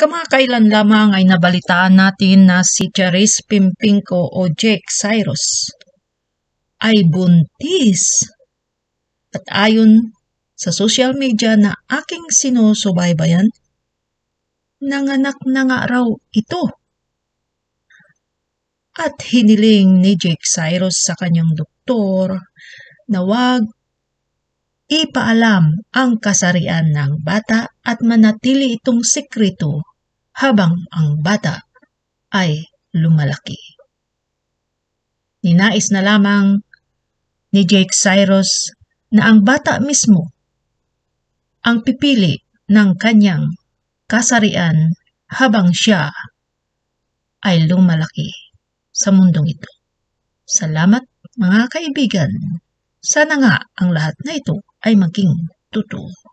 Kamakailan lamang ay nabalitaan natin na si Charis Pimpinko o Jake Cyrus ay buntis. At ayon sa social media na aking sinusubaybayan, nanganak na nga raw ito. At hiniling ni Jake Cyrus sa kanyang doktor na wag ipaalam ang kasarian ng bata at manatili itong sekreto habang ang bata ay lumalaki. Ninais na lamang ni Jake Cyrus na ang bata mismo ang pipili ng kanyang kasarian habang siya ay lumalaki sa mundong ito. Salamat mga kaibigan. Sana nga ang lahat na ito ay maging totoo.